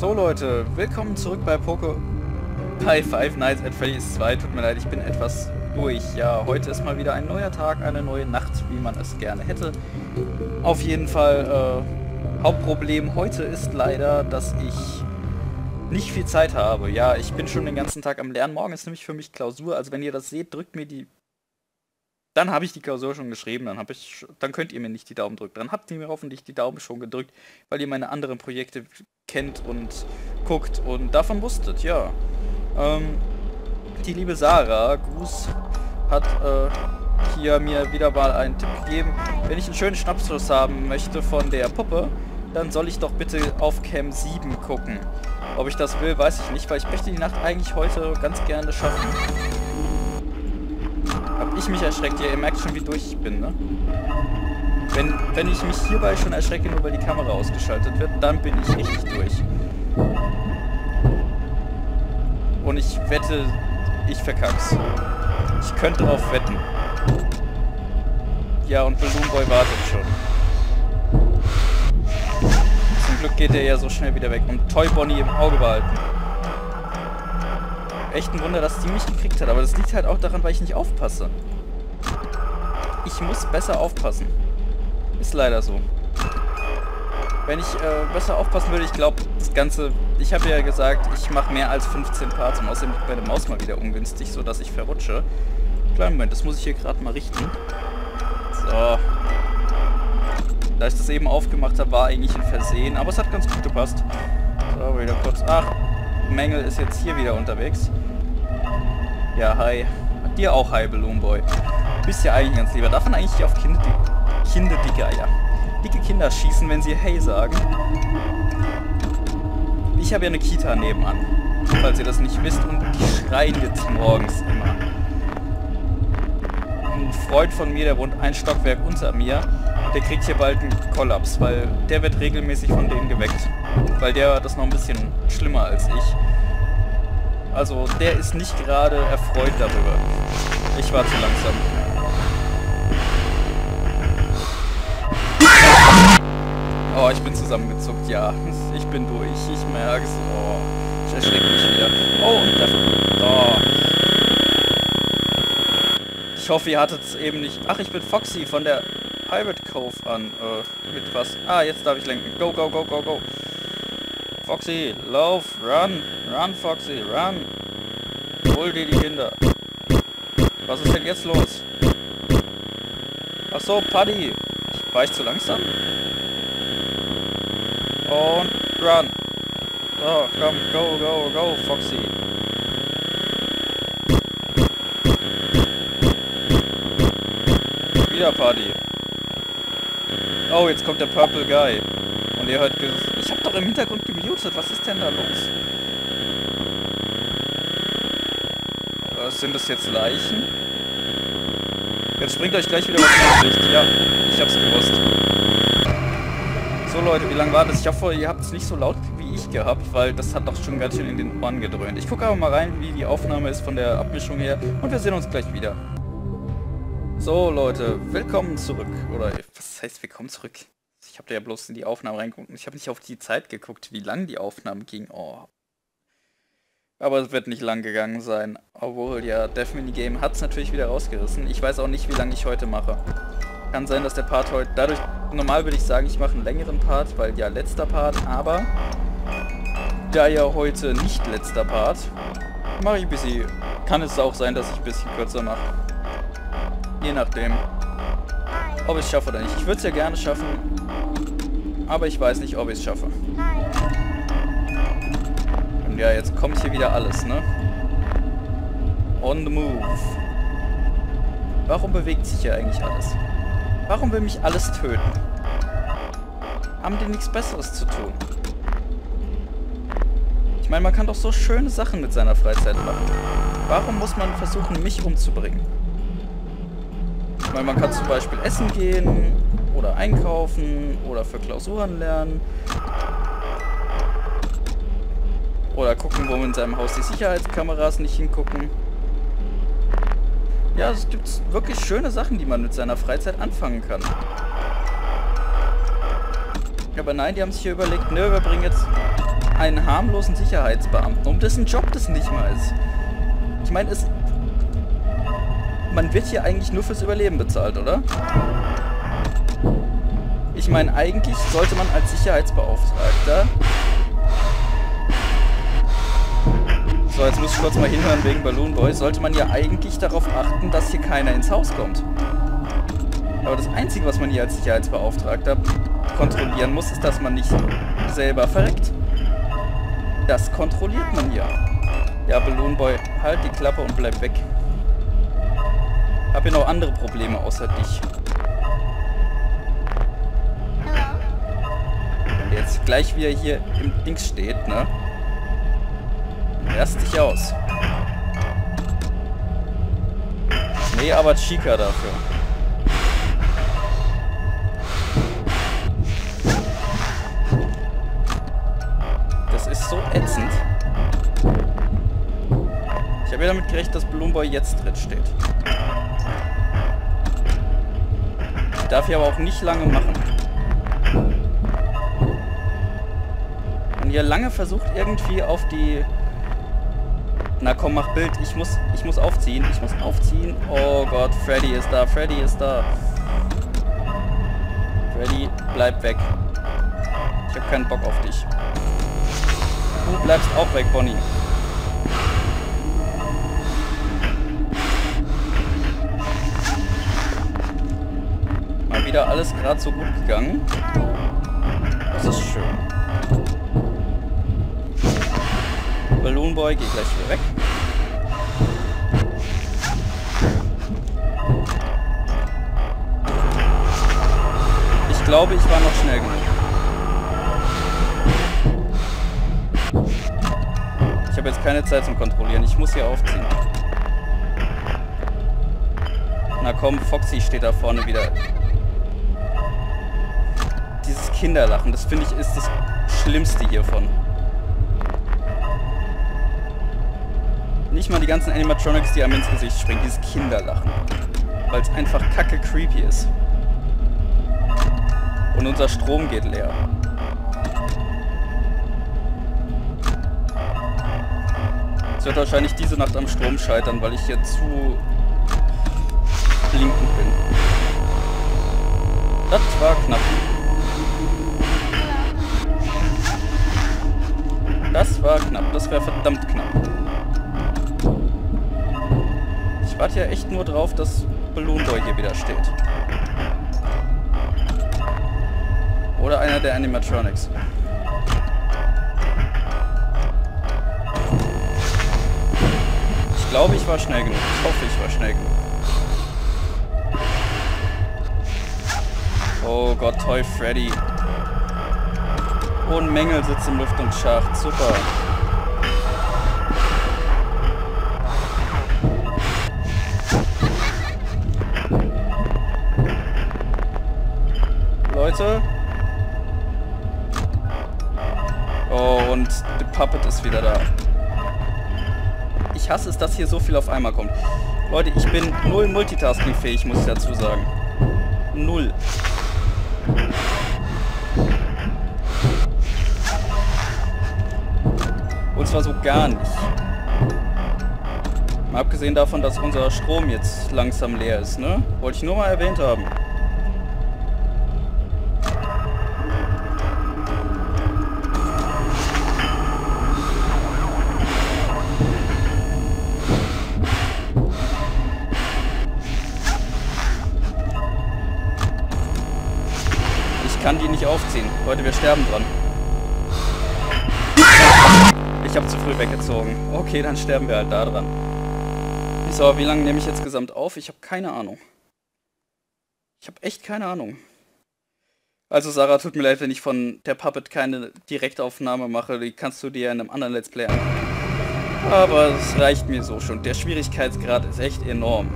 So Leute, willkommen zurück bei Poco bei Five Nights at Freddy's 2. Tut mir leid, ich bin etwas durch. Ja, heute ist mal wieder ein neuer Tag, eine neue Nacht, wie man es gerne hätte. Auf jeden Fall, äh, Hauptproblem heute ist leider, dass ich nicht viel Zeit habe. Ja, ich bin schon den ganzen Tag am Lernen. Morgen ist nämlich für mich Klausur. Also wenn ihr das seht, drückt mir die dann habe ich die Klausur schon geschrieben, dann ich, dann könnt ihr mir nicht die Daumen drücken. Dann habt ihr mir hoffentlich die Daumen schon gedrückt, weil ihr meine anderen Projekte kennt und guckt und davon wusstet, ja. Ähm, die liebe Sarah, Gruß, hat äh, hier mir wieder mal einen Tipp gegeben. Wenn ich einen schönen Schnapsschluss haben möchte von der Puppe, dann soll ich doch bitte auf Cam 7 gucken. Ob ich das will, weiß ich nicht, weil ich möchte die Nacht eigentlich heute ganz gerne schaffen. Ich mich erschreckt? Ja, ihr merkt schon, wie durch ich bin, ne? Wenn, wenn ich mich hierbei schon erschrecke, nur weil die Kamera ausgeschaltet wird, dann bin ich richtig durch. Und ich wette, ich verkack's. Ich könnte darauf wetten. Ja, und Balloon Boy wartet schon. Zum Glück geht er ja so schnell wieder weg. Und Toy Bonnie im Auge behalten echt ein Wunder, dass die mich gekriegt hat. Aber das liegt halt auch daran, weil ich nicht aufpasse. Ich muss besser aufpassen. Ist leider so. Wenn ich äh, besser aufpassen würde, ich glaube, das Ganze... Ich habe ja gesagt, ich mache mehr als 15 Parts und außerdem liegt meine Maus mal wieder ungünstig, sodass ich verrutsche. Kleinen Moment, das muss ich hier gerade mal richten. So. Da ich das eben aufgemacht habe, war eigentlich ein Versehen, aber es hat ganz gut gepasst. So, wieder kurz... Ach, Mängel ist jetzt hier wieder unterwegs. Ja, hi. Dir auch hi, Balloon Boy. Bist ja eigentlich ganz lieber. Darf man eigentlich auf Kinder, Kinder dicke Eier, dicke Kinder schießen, wenn sie hey sagen? Ich habe ja eine Kita nebenan, falls ihr das nicht wisst, und die schreien jetzt morgens immer. Ein Freund von mir, der wohnt ein Stockwerk unter mir, der kriegt hier bald einen Kollaps, weil der wird regelmäßig von denen geweckt. Weil der das noch ein bisschen schlimmer als ich. Also der ist nicht gerade erfreut darüber. Ich war zu langsam. Oh, ich bin zusammengezuckt, ja. Ich bin durch, ich merk's. Oh, ich erschrecke mich wieder. Oh, und. Oh. Ich hoffe, ihr hattet es eben nicht... Ach, ich bin Foxy von der Pirate Cove an. Äh, mit was? Ah, jetzt darf ich lenken. Go, go, go, go, go. Foxy, lauf, run, run, Foxy, run. Hol dir die Kinder. Was ist denn jetzt los? Ach so, Paddy. War ich zu langsam? Und run. So, komm, go, go, go, Foxy. Wieder Paddy. Oh, jetzt kommt der Purple Guy. Und ihr hört... Ich hab doch im Hintergrund gemutet. Was ist denn da los? Was sind das jetzt Leichen? Jetzt springt euch gleich wieder was ins Gesicht. Ja, ich hab's gewusst. So Leute, wie lange war das? Ich hoffe, ihr habt es nicht so laut wie ich gehabt, weil das hat doch schon ganz schön in den Ohren gedröhnt. Ich gucke aber mal rein, wie die Aufnahme ist von der Abmischung her und wir sehen uns gleich wieder. So Leute, willkommen zurück. Oder was heißt willkommen zurück? Ich habe da ja bloß in die Aufnahme reingeguckt. Ich habe nicht auf die Zeit geguckt, wie lang die Aufnahme ging. Oh. Aber es wird nicht lang gegangen sein. Obwohl, ja, Death Minigame hat es natürlich wieder rausgerissen. Ich weiß auch nicht, wie lange ich heute mache. Kann sein, dass der Part heute... Dadurch, normal würde ich sagen, ich mache einen längeren Part, weil ja letzter Part, aber... Da ja heute nicht letzter Part, mache ich ein bisschen... Kann es auch sein, dass ich ein bisschen kürzer mache. Je nachdem. Ob ich es schaffe oder nicht. Ich würde es ja gerne schaffen, aber ich weiß nicht, ob ich es schaffe. Und ja, jetzt kommt hier wieder alles, ne? On the move. Warum bewegt sich hier eigentlich alles? Warum will mich alles töten? Haben die nichts Besseres zu tun? Ich meine, man kann doch so schöne Sachen mit seiner Freizeit machen. Warum muss man versuchen, mich umzubringen? Ich meine, man kann zum Beispiel essen gehen oder einkaufen oder für Klausuren lernen oder gucken, wo in seinem Haus die Sicherheitskameras nicht hingucken. Ja, es gibt wirklich schöne Sachen, die man mit seiner Freizeit anfangen kann. Aber nein, die haben sich hier überlegt, ne, wir bringen jetzt einen harmlosen Sicherheitsbeamten, um dessen Job das nicht mal ist. Ich meine, es... Man wird hier eigentlich nur fürs Überleben bezahlt, oder? Ich meine, eigentlich sollte man als Sicherheitsbeauftragter... So, jetzt muss ich kurz mal hinhören wegen Balloon Boy. Sollte man ja eigentlich darauf achten, dass hier keiner ins Haus kommt. Aber das Einzige, was man hier als Sicherheitsbeauftragter kontrollieren muss, ist, dass man nicht selber verreckt. Das kontrolliert man hier. Ja, Balloon Boy, halt die Klappe und bleib weg. Hab hier noch andere Probleme außer dich. Jetzt gleich wieder hier im Dings steht, ne? Erst dich aus. Nee, aber Chica dafür. Das ist so ätzend. Ich habe ja damit gerechnet, dass Bloomboy jetzt drin steht. Ich darf hier aber auch nicht lange machen. Hier lange versucht irgendwie auf die na komm, mach Bild. Ich muss, ich muss aufziehen. Ich muss aufziehen. Oh Gott, Freddy ist da. Freddy ist da. Freddy, bleib weg. Ich habe keinen Bock auf dich. Du bleibst auch weg, Bonnie. Mal wieder alles gerade so gut gegangen. Das ist schön. Balloon Boy geht gleich wieder weg. Ich glaube, ich war noch schnell genug. Ich habe jetzt keine Zeit zum Kontrollieren. Ich muss hier aufziehen. Na komm, Foxy steht da vorne wieder. Dieses Kinderlachen, das finde ich ist das Schlimmste hiervon. Nicht mal die ganzen Animatronics, die einem ins Gesicht springen, dieses Kinderlachen. Weil es einfach kacke creepy ist. Und unser Strom geht leer. Es wird wahrscheinlich diese Nacht am Strom scheitern, weil ich hier zu blinkend bin. Das war knapp. Das war knapp. Das wäre verdammt knapp. Warte ja echt nur drauf, dass Balloon Boy hier wieder steht. Oder einer der Animatronics. Ich glaube, ich war schnell genug. Ich hoffe, ich war schnell genug. Oh Gott, Toy Freddy. Und Mängel sitzt im Lüftungsschacht. Super. Leute. Oh, und The Puppet ist wieder da. Ich hasse es, dass hier so viel auf einmal kommt. Leute, ich bin null Multitasking-fähig, muss ich dazu sagen. Null. Und zwar so gar nicht. Mal abgesehen davon, dass unser Strom jetzt langsam leer ist, ne? Wollte ich nur mal erwähnt haben. Kann die nicht aufziehen. Leute, wir sterben dran. Ich habe zu früh weggezogen. Okay, dann sterben wir halt da dran. So, wie lange nehme ich jetzt gesamt auf? Ich habe keine Ahnung. Ich habe echt keine Ahnung. Also Sarah, tut mir leid, wenn ich von der Puppet keine Direktaufnahme mache. Die kannst du dir in einem anderen Let's Play an. Aber es reicht mir so schon. Der Schwierigkeitsgrad ist echt enorm.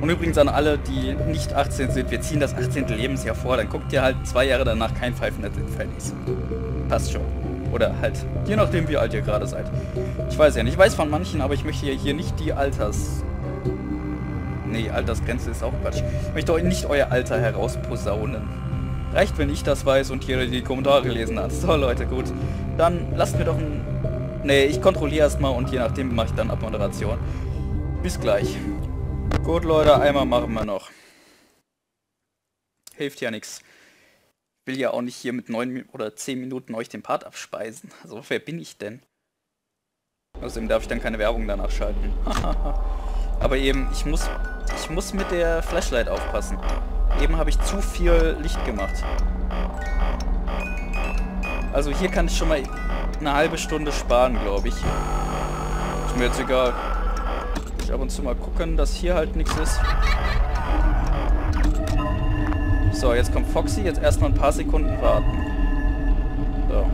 Und übrigens an alle, die nicht 18 sind, wir ziehen das 18. Lebensjahr vor, dann guckt ihr halt zwei Jahre danach kein Five Nights at Freddy's. Passt schon. Oder halt, je nachdem wie alt ihr gerade seid. Ich weiß ja nicht, ich weiß von manchen, aber ich möchte hier nicht die Alters... Nee, Altersgrenze ist auch Quatsch. Ich möchte euch nicht euer Alter herausposaunen. Reicht, wenn ich das weiß und hier die Kommentare lesen hat. So, Leute, gut. Dann lasst mir doch ein... Nee, ich kontrolliere erstmal und je nachdem mache ich dann Abmoderation. Bis gleich. Gut, Leute, einmal machen wir noch. Hilft ja nichts. Will ja auch nicht hier mit 9 oder 10 Minuten euch den Part abspeisen. Also, wer bin ich denn? Außerdem darf ich dann keine Werbung danach schalten. Aber eben, ich muss, ich muss mit der Flashlight aufpassen. Eben habe ich zu viel Licht gemacht. Also hier kann ich schon mal eine halbe Stunde sparen, glaube ich. Ist mir jetzt egal. Ich ab und zu mal gucken, dass hier halt nichts ist. So, jetzt kommt Foxy. Jetzt erstmal ein paar Sekunden warten. So.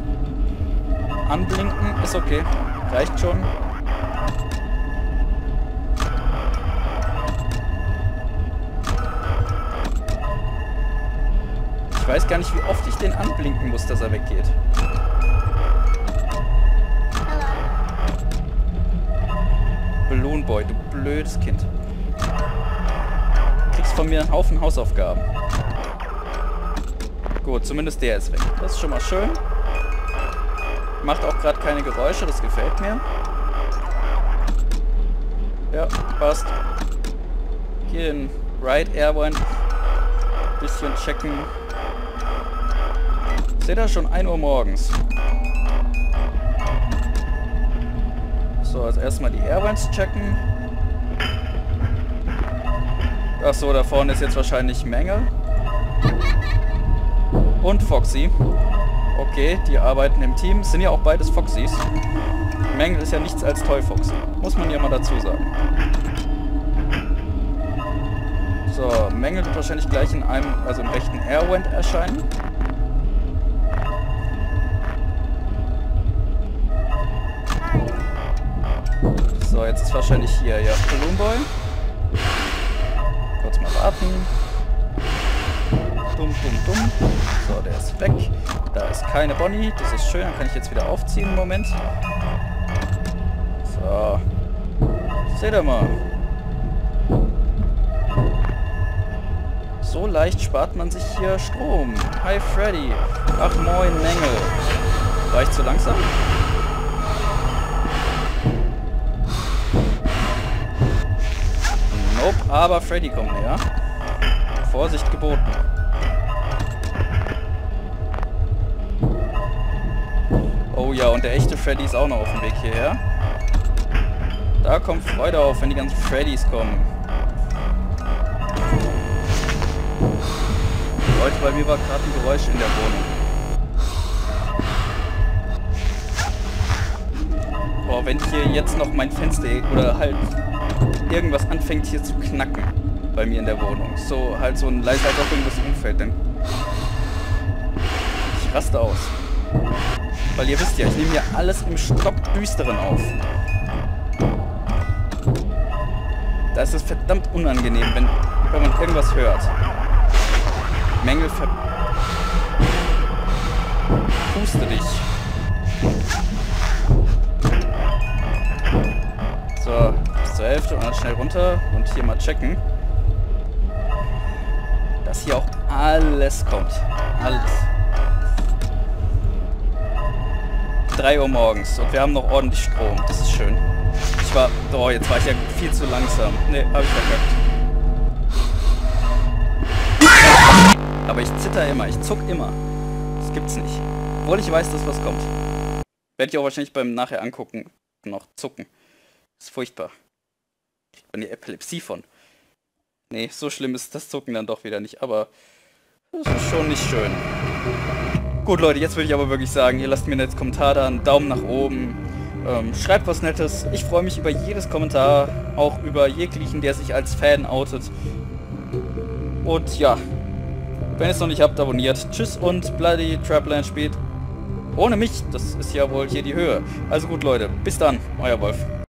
Anblinken ist okay. Reicht schon. Ich weiß gar nicht, wie oft ich den anblinken muss, dass er weggeht. Balloon Boy, blödes Kind. Du kriegst von mir einen Haufen Hausaufgaben. Gut, zumindest der ist weg. Das ist schon mal schön. Macht auch gerade keine Geräusche, das gefällt mir. Ja, passt. Hier in Right Airwind. Bisschen checken. Seht ihr schon 1 Uhr morgens. So, als erstmal die Airlines checken. Achso, da vorne ist jetzt wahrscheinlich Menge. Und Foxy. Okay, die arbeiten im Team. Sind ja auch beides Foxys. Mengel ist ja nichts als Toy Foxy. Muss man ja mal dazu sagen. So, Mengel wird wahrscheinlich gleich in einem, also im rechten Airwind erscheinen. So, jetzt ist wahrscheinlich hier, ja, Balloon Boy. Warten. Dumm, dumm, dumm. So, der ist weg. Da ist keine Bonnie. Das ist schön. Dann kann ich jetzt wieder aufziehen Moment. So. Seht ihr mal. So leicht spart man sich hier Strom. Hi Freddy. Ach moin Mängel. War ich zu langsam? Aber Freddy kommt näher. Vorsicht geboten. Oh ja, und der echte Freddy ist auch noch auf dem Weg hierher. Da kommt Freude auf, wenn die ganzen Freddys kommen. Leute, bei mir war gerade ein Geräusch in der Wohnung. Boah, wenn hier jetzt noch mein Fenster oder halt irgendwas anfängt hier zu knacken bei mir in der Wohnung. So halt so ein leiser doch irgendwas umfällt, dann ich raste aus. Weil ihr wisst ja, ich nehme hier alles im Stockdüsteren auf. Da ist es verdammt unangenehm, wenn, wenn man irgendwas hört. Mängel ver... Puste dich. So, Hälfte und dann schnell runter und hier mal checken. Dass hier auch alles kommt. Alles. 3 Uhr morgens und wir haben noch ordentlich Strom. Das ist schön. Ich war... Oh, jetzt war ich ja viel zu langsam. Ne, hab ich verkackt. Aber ich zitter immer, ich zuck immer. Das gibt's nicht. Obwohl ich weiß, dass was kommt. Werde ich auch wahrscheinlich beim nachher angucken noch zucken. Ist furchtbar. Kriegt man die Epilepsie von. Nee, so schlimm ist das Zucken dann doch wieder nicht, aber das ist schon nicht schön. Gut, Leute, jetzt würde ich aber wirklich sagen, ihr lasst mir einen Kommentar da, einen Daumen nach oben. Ähm, schreibt was Nettes. Ich freue mich über jedes Kommentar, auch über jeglichen, der sich als Fan outet. Und ja, wenn ihr es noch nicht habt, abonniert. Tschüss und Bloody Trapland spielt ohne mich. Das ist ja wohl hier die Höhe. Also gut, Leute. Bis dann. Euer Wolf.